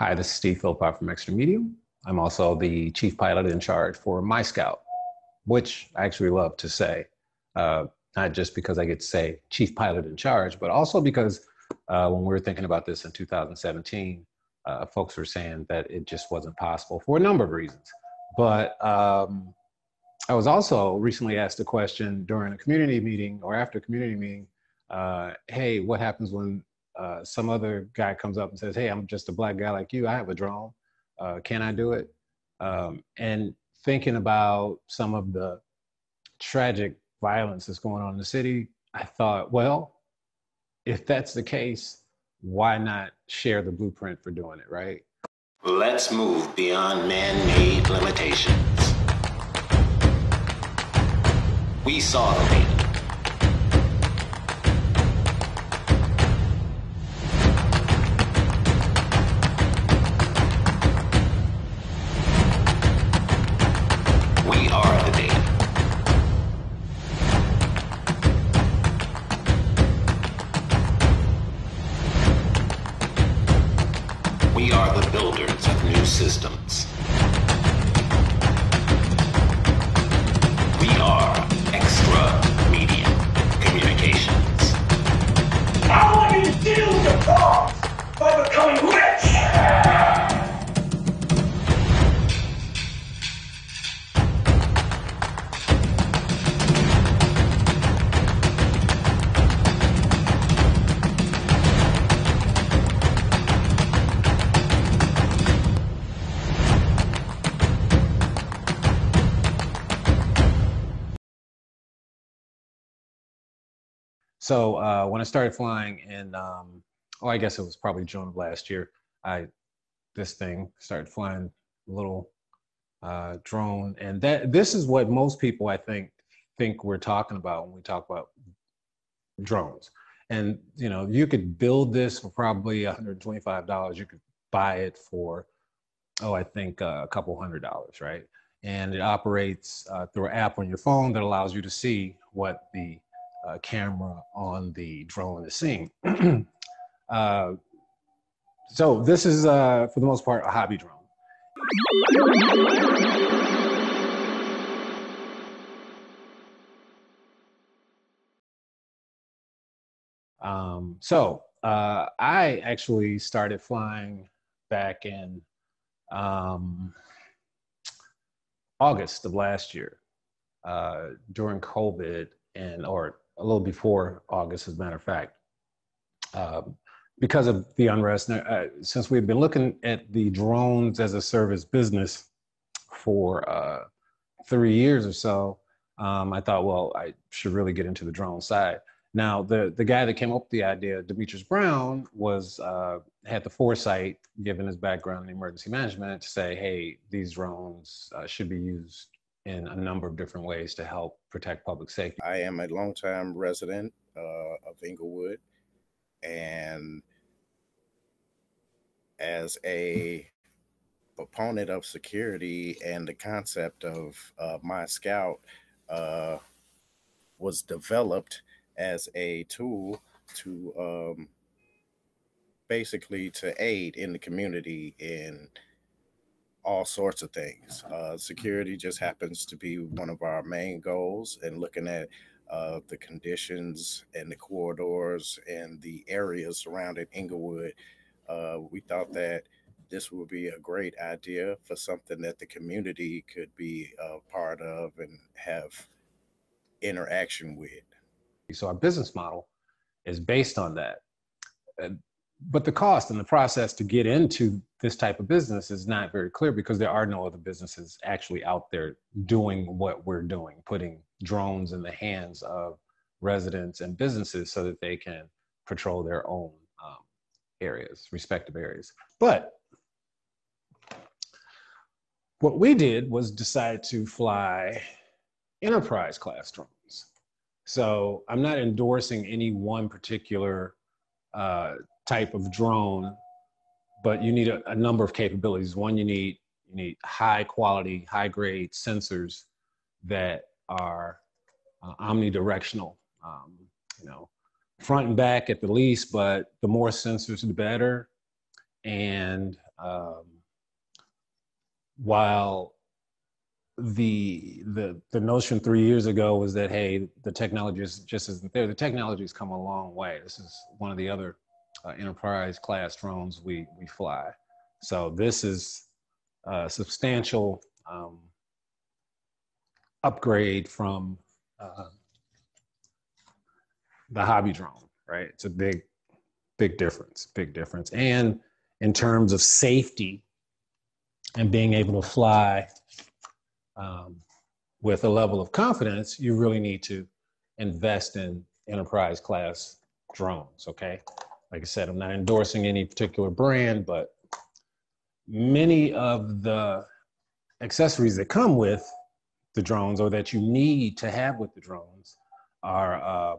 Hi, this is Steve Philpott from Extra Medium. I'm also the chief pilot in charge for MySkaut, which I actually love to say, uh, not just because I get to say chief pilot in charge, but also because uh, when we were thinking about this in 2017, uh, folks were saying that it just wasn't possible for a number of reasons. But um, I was also recently asked a question during a community meeting or after a community meeting. Uh, hey, what happens when uh, some other guy comes up and says, "Hey, I'm just a black guy like you. I have a drone. Uh, can I do it?" Um, and thinking about some of the tragic violence that's going on in the city, I thought, well, if that's the case, why not share the blueprint for doing it, right? Let's move beyond man-made limitations. We saw the data. We are the builders of new systems. So uh, when I started flying in, um, oh, I guess it was probably June of last year, I this thing started flying a little uh, drone, and that this is what most people I think think we're talking about when we talk about drones. And you know, you could build this for probably $125. You could buy it for, oh, I think uh, a couple hundred dollars, right? And it operates uh, through an app on your phone that allows you to see what the uh, camera on the drone is seeing. uh, so this is, uh, for the most part, a hobby drone. Um, so uh, I actually started flying back in um, August of last year uh, during COVID and or a little before August, as a matter of fact, um, because of the unrest. Uh, since we've been looking at the drones as a service business for uh, three years or so, um, I thought, well, I should really get into the drone side. Now, the the guy that came up with the idea, Demetrius Brown, was uh, had the foresight, given his background in emergency management, to say, "Hey, these drones uh, should be used in a number of different ways to help protect public safety. I am a longtime resident uh, of Inglewood, and as a proponent of security and the concept of uh, MySkaut uh, was developed as a tool to um, basically to aid in the community in all sorts of things. Uh, security just happens to be one of our main goals, and looking at uh, the conditions and the corridors and the areas surrounding Inglewood, uh, we thought that this would be a great idea for something that the community could be a part of and have interaction with. So our business model is based on that but the cost and the process to get into this type of business is not very clear because there are no other businesses actually out there doing what we're doing, putting drones in the hands of residents and businesses so that they can patrol their own um, areas, respective areas. But what we did was decide to fly enterprise class drones. So I'm not endorsing any one particular uh, type of drone, but you need a, a number of capabilities. One, you need you need high quality, high grade sensors that are uh, omnidirectional. Um, you know, front and back at the least, but the more sensors, the better. And Um, while the the the notion three years ago was that hey the technology is just isn't there the technology has come a long way this is one of the other uh, enterprise class drones we we fly so this is a substantial um, upgrade from uh, the hobby drone right it's a big big difference big difference and in terms of safety and being able to fly um, with a level of confidence, you really need to invest in enterprise class drones. Okay. Like I said, I'm not endorsing any particular brand, but many of the accessories that come with the drones or that you need to have with the drones are um,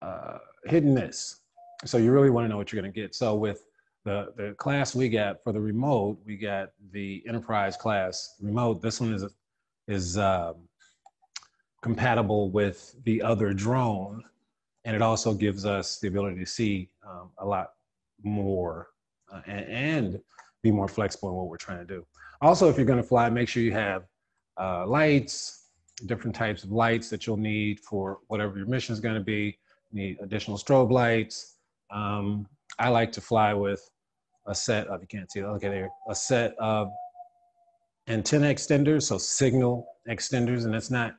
uh, hit and miss. So you really want to know what you're going to get. So with the the class we got for the remote, we got the enterprise class remote. This one is is um, compatible with the other drone, and it also gives us the ability to see um, a lot more uh, and, and, be more flexible in what we're trying to do. Also, if you're going to fly, make sure you have uh, lights, different types of lights that you'll need for whatever your mission is going to be. You need additional strobe lights. Um, I like to fly with a set of, you can't see that, okay there, a set of antenna extenders, so signal extenders, and it's not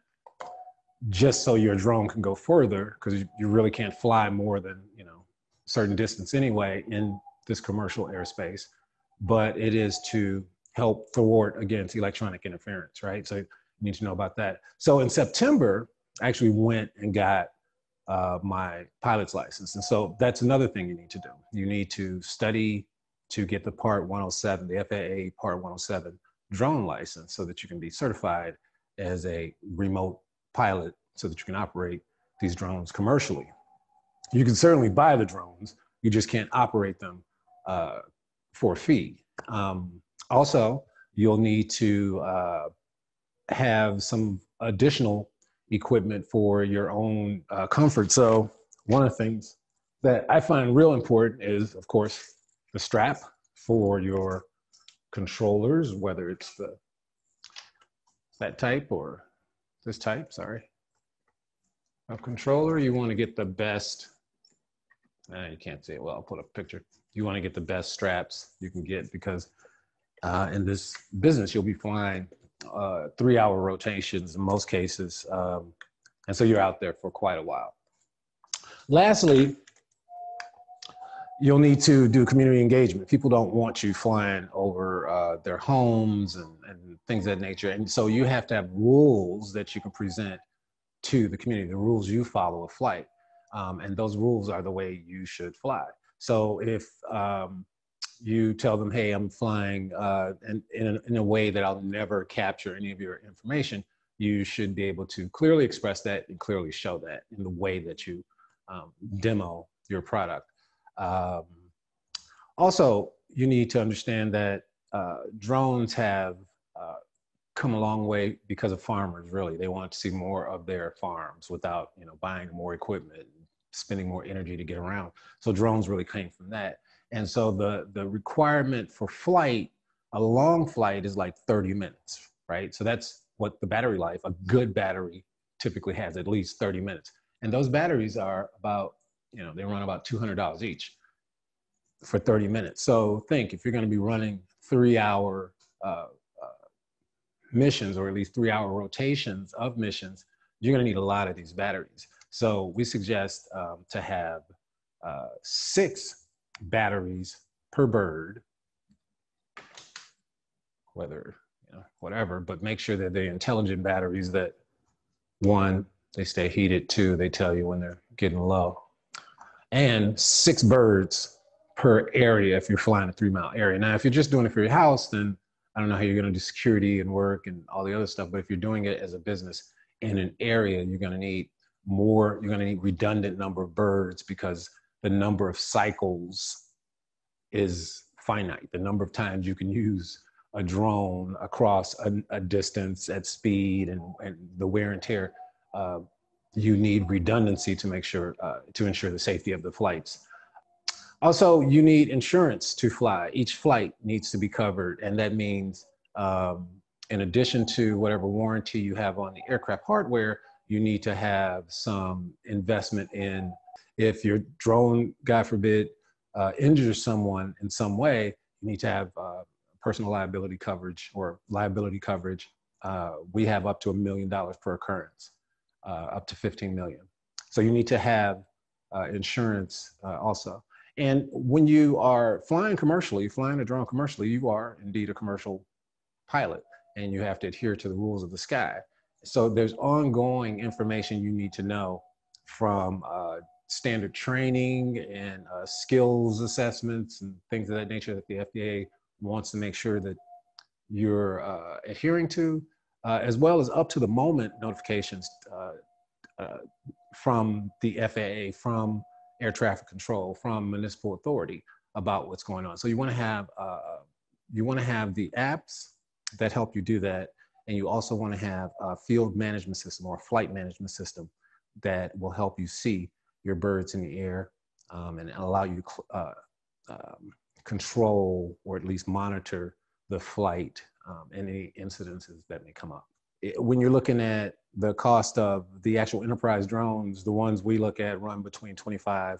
just so your drone can go further, because you, really can't fly more than, you know, certain distance anyway in this commercial airspace, but it is to help thwart against electronic interference, right? So you need to know about that. So in September, I actually went and got uh, my pilot's license. And so that's another thing you need to do. You need to study to get the Part 107, the FAA Part 107 drone license so that you can be certified as a remote pilot so that you can operate these drones commercially. You can certainly buy the drones, you just can't operate them uh, for a fee. Um, also, you'll need to uh, have some additional equipment for your own uh, comfort. So, one of the things that I find real important is, of course, the strap for your controllers, whether it's the that type or this type, sorry, of controller, you want to get the best, uh, you can't see it well, I'll put a picture. You want to get the best straps you can get because uh, in this business, you'll be flying uh, three hour rotations in most cases. Um, and so you're out there for quite a while. Lastly, you'll need to do community engagement. People don't want you flying over uh, their homes and, and things of that nature. And so you have to have rules that you can present to the community, the rules you follow a flight. Um, and those rules are the way you should fly. So if um, you tell them, hey, I'm flying uh, in, in, a, in a way that I'll never capture any of your information, you should be able to clearly express that and clearly show that in the way that you um, demo your product. Um, also, you need to understand that uh, drones have uh, come a long way because of farmers. Really, they want to see more of their farms without, you know, buying more equipment, spending more energy to get around. So drones really came from that. And so the the requirement for flight, a long flight, is like 30 minutes, right? So that's what the battery life, a good battery, typically has at least 30 minutes. And those batteries are about you know, they run about $200 each for 30 minutes. So think if you're going to be running three hour uh, uh, missions or at least three hour rotations of missions, you're going to need a lot of these batteries. So we suggest um, to have uh, six batteries per bird, whether, you know, whatever, but make sure that they're intelligent batteries that one, they stay heated, two, they tell you when they're getting low and six birds per area if you're flying a three mile area. Now, if you're just doing it for your house, then I don't know how you're going to do security and work and all the other stuff. But if you're doing it as a business in an area, you're going to need more, you're going to need redundant number of birds because the number of cycles is finite. The number of times you can use a drone across a, a distance at speed and, and the wear and tear uh, you need redundancy to make sure uh, to ensure the safety of the flights. Also, you need insurance to fly. Each flight needs to be covered, and that means, um, in addition to whatever warranty you have on the aircraft hardware, you need to have some investment in if your drone, God forbid, uh, injures someone in some way, you need to have uh, personal liability coverage or liability coverage. Uh, we have up to a million dollars per occurrence, up to 15 million. So you need to have uh, insurance uh, also. And when you are flying commercially, flying a drone commercially, you are indeed a commercial pilot and you have to adhere to the rules of the sky. So there's ongoing information you need to know from uh, standard training and uh, skills assessments and things of that nature that the FAA wants to make sure that you're uh, adhering to, uh, as well as up to the moment notifications uh, uh, from the FAA, from air traffic control from municipal authority about what's going on. So you want to have uh, you want to have the apps that help you do that, and you also want to have a field management system or a flight management system that will help you see your birds in the air um, and allow you to uh, um, control or at least monitor the flight um, any incidences that may come up. It, when you're looking at the cost of the actual enterprise drones, the ones we look at run between 25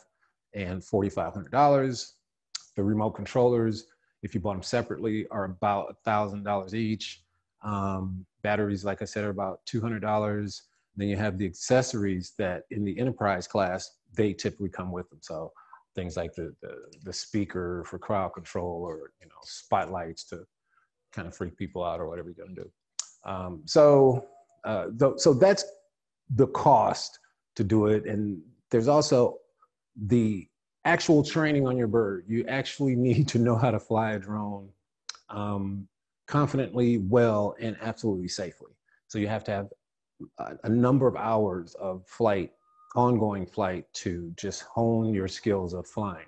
and $4,500. The remote controllers, if you bought them separately, are about $1,000 each. Um, batteries, like I said, are about $200. Then you have the accessories that in the enterprise class, they typically come with them. So things like the, the, the speaker for crowd control or, you know, spotlights to kind of freak people out or whatever you're gonna do. Um, so uh, so that's the cost to do it. And there's also the actual training on your bird. You actually need to know how to fly a drone um, confidently, well, and absolutely safely. So you have to have a, a number of hours of flight, ongoing flight, to just hone your skills of flying.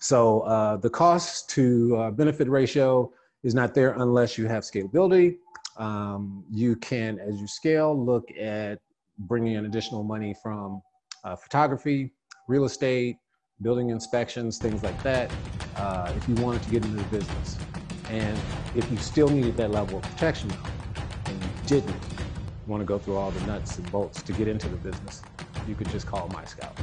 So uh, the cost to uh, benefit ratio is not there unless you have scalability um, you can, as you scale, look at bringing in additional money from uh, photography, real estate, building inspections, things like that, uh, if you wanted to get into the business. And if you still needed that level of protection, and you didn't want to go through all the nuts and bolts to get into the business, you could just call MySkaut.